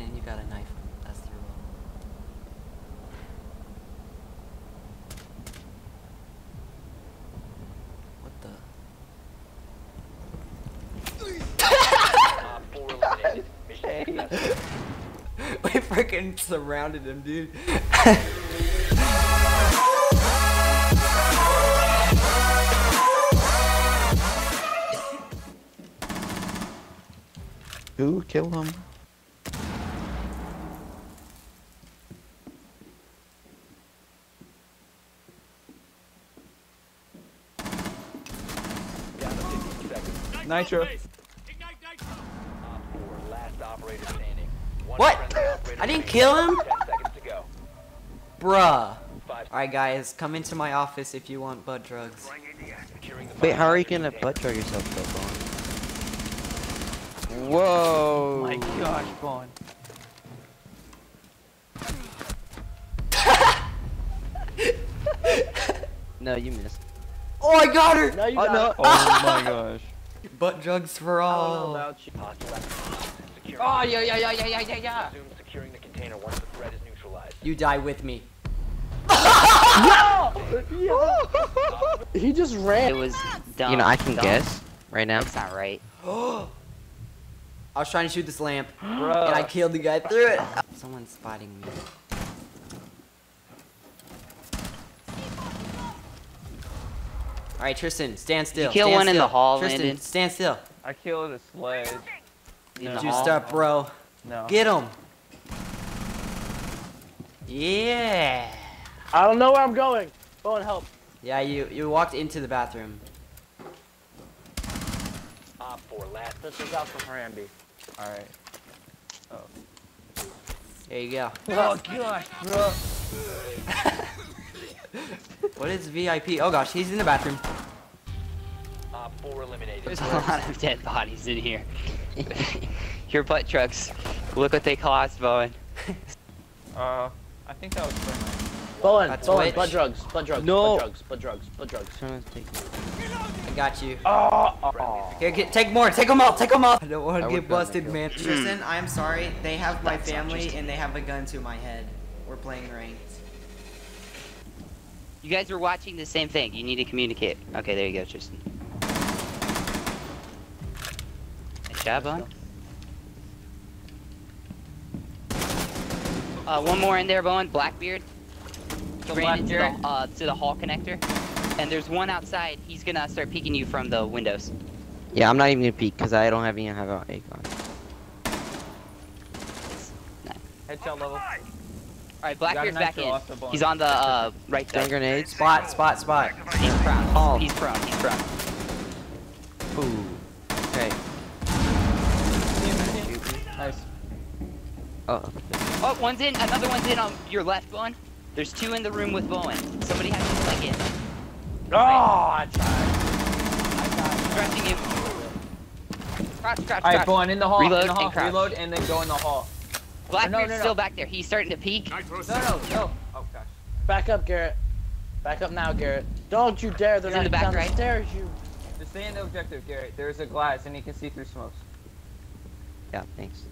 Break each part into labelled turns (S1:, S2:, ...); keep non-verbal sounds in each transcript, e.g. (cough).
S1: You got a knife. That's the rule. What the?
S2: Op 4 eliminated. Mission successful.
S1: we freaking surrounded him, dude. (laughs)
S3: Who kill him?
S2: Down to 15 seconds.
S4: Nitro.
S2: Op 4, last operator standing. One
S1: What? I didn't kill him?
S2: 10 seconds to.
S1: Bruh. Alright, guys, come into my office if you want butt drugs.
S3: Wait, how are you gonna
S2: container.
S3: butt drug yourself, though, Whoa!
S4: My gosh, Vaughn. (laughs)
S3: No, you missed.
S1: Oh, I got her!
S5: No, you
S3: Oh
S5: got
S3: no!
S5: it. (laughs)
S3: Oh my gosh!
S1: Butt drugs for
S5: I don't know
S1: all.
S5: about you.
S2: Hostile activity. Securing
S4: Oh, yeah, yeah, yeah, yeah, yeah, yeah, yeah.
S2: Securing the container once the threat is neutralized.
S1: You die with me. (laughs)
S5: He just ran.
S6: It was dumb.
S3: You know, I can
S6: dumb.
S3: guess right now.
S6: That's not right. (gasps)
S1: I was trying to shoot this lamp, and I killed the guy through it. Someone's spotting me. Alright, Tristan, stand still.
S6: kill
S1: stand
S6: one in the hall,
S1: Tristan,
S6: Landon?
S1: stand still.
S4: I killed a sledge.
S6: In the
S1: Juiced up, bro.
S4: No.
S1: Get him. Yeah.
S5: I don't know where I'm going. Go and help.
S1: Yeah, you you walked into the bathroom.
S2: Ah, Op 4, last
S5: This is out from Harambe.
S4: Alright. Oh.
S1: There you go. (laughs)
S4: Oh gosh, bro. (laughs)
S1: What is VIP? Oh gosh, he's in the bathroom.
S2: Op 4 eliminated.
S6: There's a lot of dead bodies in here. (laughs) Your butt trucks. Look what they caused, Bowen.
S4: Uh, I think that was friendly.
S5: Bowen,
S1: That's
S5: Bowen,
S1: Twitch.
S5: blood drugs, blood drugs,
S3: No.
S5: blood drugs, blood drugs, blood drugs.
S3: Trying to take
S1: I got you.
S4: Oh, oh.
S1: Here, get, take more. Take them all. Take them all. I don't want to get busted, man. Tristan, I'm sorry. They have my family and they have a gun to my head. We're playing ranked.
S6: You guys are watching the same thing. You need to communicate. Okay, there you go, Tristan. Nice job, Bowen. Uh, one more in there, Bowen. Blackbeard. He ran into the, uh, to the hall connector. And there's one outside. He's gonna start peeking you from the windows.
S3: Yeah, I'm not even gonna peek because I don't have even have an ACOG.
S4: Headshot level.
S6: Alright, Blackbeard's back in.
S4: off the ball.
S6: He's on the uh, right
S3: Stun
S6: side.
S3: grenades.
S1: Spot, spot, spot.
S6: He's prone.
S3: Oh.
S6: He's prone. He's prone.
S3: Ooh. Okay.
S4: Nice.
S3: Oh.
S6: Oh, one's in. Another one's in on your left, Bowen. There's two in the room with Bowen. Somebody has to plug in.
S4: Oh, I tried.
S6: Scratching you. Crouch, crouch,
S4: Alright. Bowen, in the hall,
S6: Reload
S4: in the hall,
S6: and crouch.
S4: reload, and then go in the hall.
S6: Blackbeard's oh,
S4: no, no.
S6: still back there. He's starting to peek.
S4: No, no, no. Oh, gosh.
S5: Back up, Garrett. Back up now, Garrett. Don't you dare! They're
S6: He's
S5: not
S6: the back
S5: down
S6: right.
S5: the stairs, you.
S4: Just stay in the objective, Garrett. There's a Glaz, and you can see through smokes.
S3: Yeah. Thanks.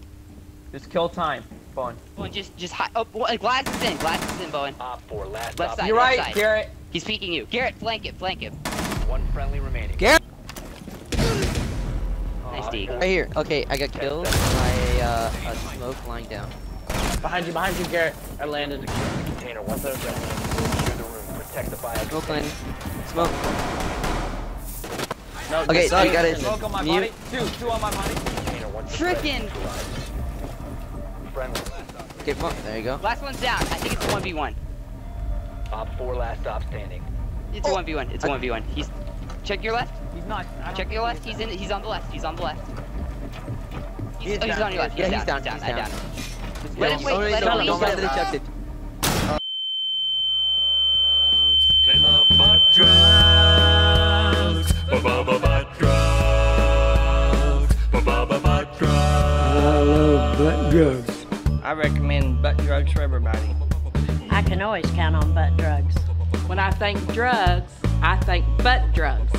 S4: Just kill time, Bowen.
S6: Bowen, just, just hi- oh, Bowen, Glaz is in. Glaz is in, Bowen.
S2: Op 4, last
S6: Left side.
S4: You're right,
S6: side.
S4: Garrett.
S6: He's peeking you. Garrett, flank it, flank it.
S2: One friendly remaining.
S1: Garrett.
S6: Nice D.
S3: Right here. Okay, I got killed by uh, a smoke lying down.
S5: Behind you, behind you, Garrett. I landed.
S2: Secure the container once the threat is neutralized. Secure the. Protect the bio
S3: Smoke
S2: container.
S3: Smoke.
S5: No,
S3: Okay,
S5: this
S3: so you got it.
S4: Smoke on my
S3: Mute.
S4: body. Two, two on my body.
S2: Container once the threat is
S6: Frickin'.
S2: neutralized. Friendly.
S3: Okay, come. There you go.
S6: Last one's down. I think it's a 1v1.
S2: Op 4, last stop standing.
S6: It's a 1v1. It's a 1v1. He's. Check your left.
S4: He's not.
S6: Check your left. He's in. He's on the left. He's on the left. He's,
S4: He's
S6: oh, he's
S4: down.
S6: on your left.
S3: Yeah,
S6: He's
S3: he's
S6: down.
S3: down,
S6: He's
S3: he's
S6: down. I
S3: down.
S6: down.
S4: Just
S6: Let him
S4: him.
S6: wait, let him
S3: don't,
S6: leave.
S3: don't let it ejected.
S7: They love butt drugs. Ba-ba-ba butt drugs. Ba-ba-ba butt drugs.
S4: I recommend butt drugs for everybody.
S8: I can always count on butt drugs.
S9: When I think drugs, I think butt drugs.